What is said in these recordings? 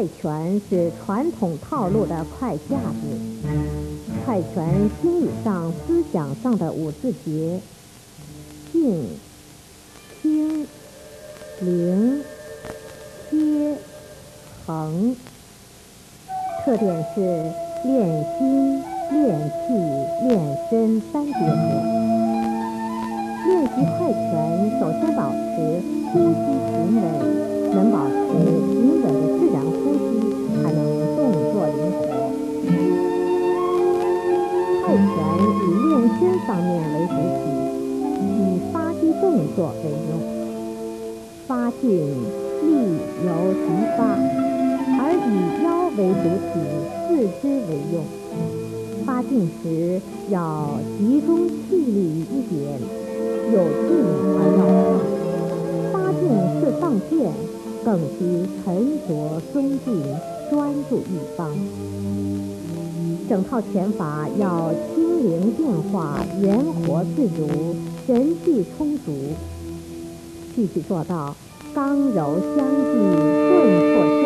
快拳是传统套路的快架子，快拳心理上、思想上的五字诀：静、轻、灵、贴、恒。特点是练心、练气、练身三结合。练习快拳，首先保持呼吸平稳，能保持平稳的自然呼吸，才能动作灵活。快拳以练身方面为主体，以发击动作为用，发劲力由急发。而以腰为主体，四肢为用。发劲时要集中气力一点，有劲而要放。发劲是放箭，更需沉着松劲，专注一方。整套拳法要轻灵变化，圆活自如，神气充足，必须做到刚柔相济，顿挫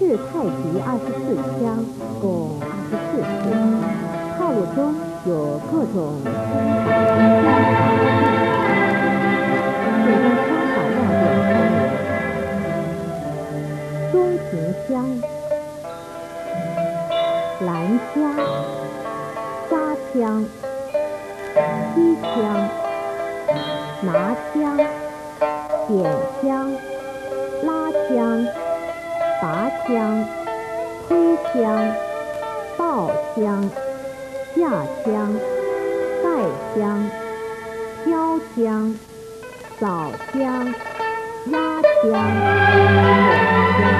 相。吴氏太极二十四枪，共二十四式，套路中有各种枪法要点三：中平枪、拦枪、扎枪、踢枪、拿枪、枪、爆枪、下枪、带枪、挑枪、扫枪、压枪、抹枪。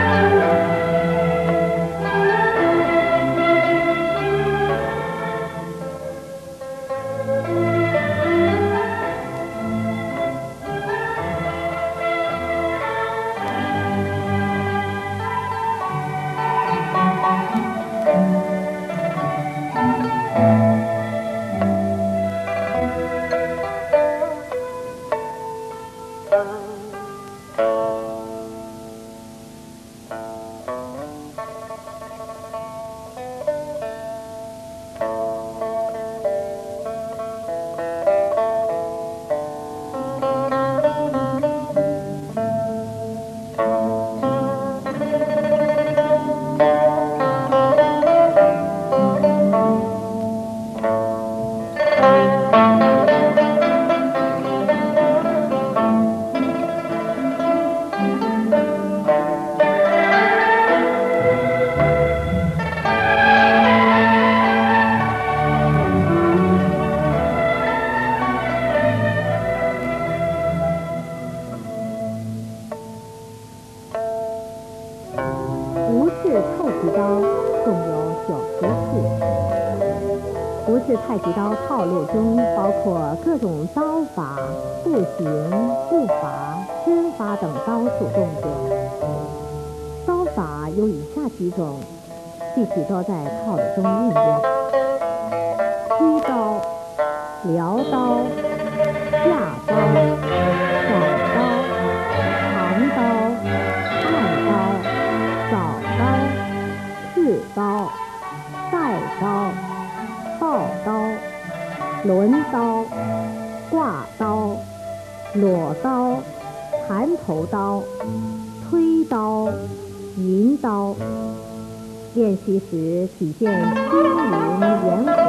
太极刀套路中包括各种刀法、步行、步伐、身法等刀术动作。刀法有以下几种，具体多在套路中运用：劈刀、撩刀、头刀、推刀、银刀，练习时体现轻盈圆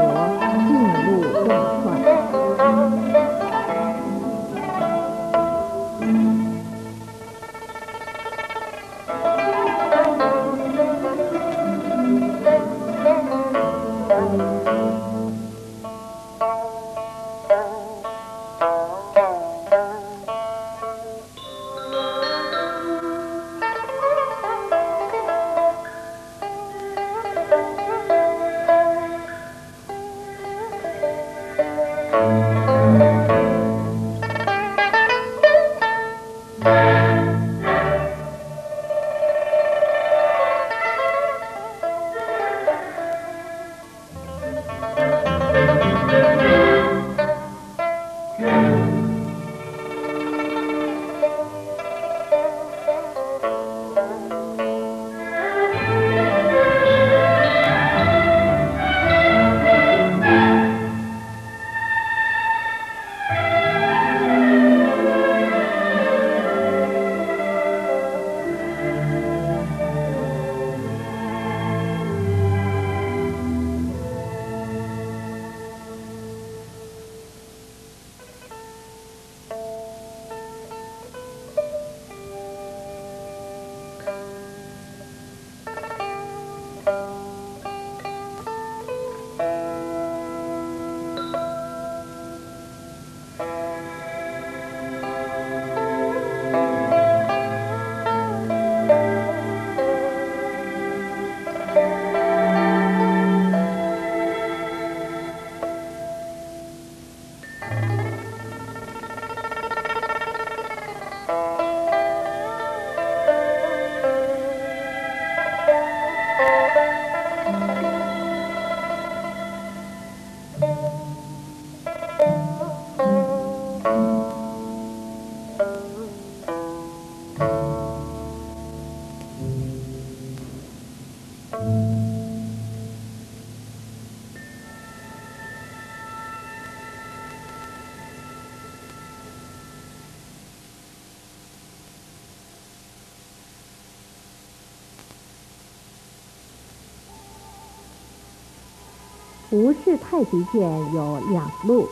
吴氏太极剑有两路，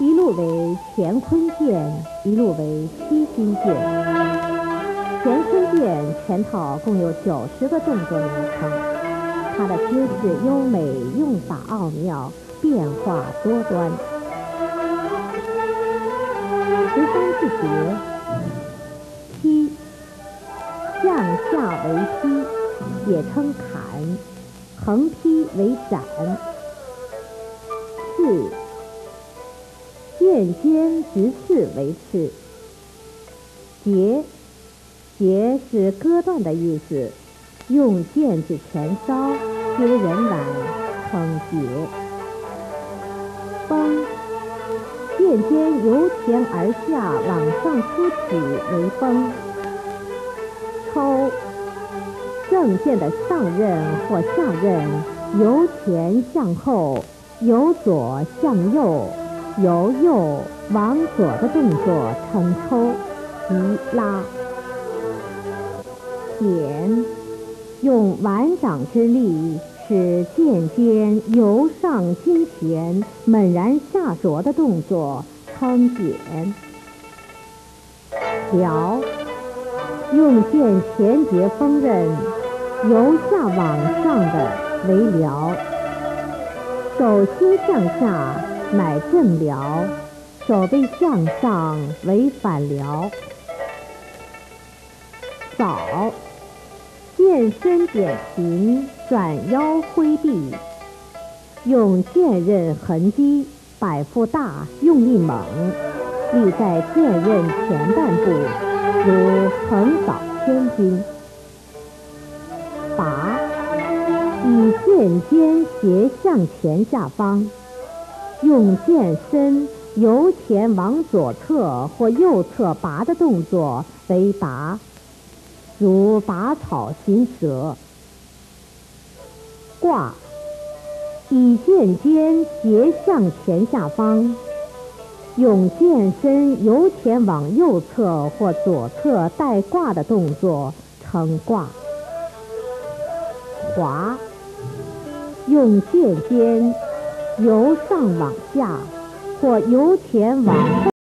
一路为乾坤剑，一路为七星剑。乾坤剑全套共有九十个动作名称，它的姿势优美，用法奥妙，变化多端。十三字诀：劈，向下为劈，也称砍；横劈为斩。刺，剑尖直刺为刺。截，截是割断的意思，用剑指前梢，接人挽，称截。崩，剑尖由前而下往上出起为崩。抽，正剑的上刃或下刃由前向后。由左向右，由右往左的动作称抽，即拉。点，用腕掌之力使剑尖由上经前，猛然下着的动作称点。撩，用剑前结锋刃，由下往上的为撩。手心向下乃正撩，手背向上为反撩。扫，剑身点平，转腰挥臂，用剑刃横击，摆幅大，用力猛，立在剑刃前半部，如横扫千军。以剑尖斜向前下方，用剑身由前往左侧或右侧拔的动作为拔，如拔草行蛇。挂，以剑尖斜向前下方，用剑身由前往右侧或左侧带挂的动作称挂。划。用剑尖由上往下，或由前往后。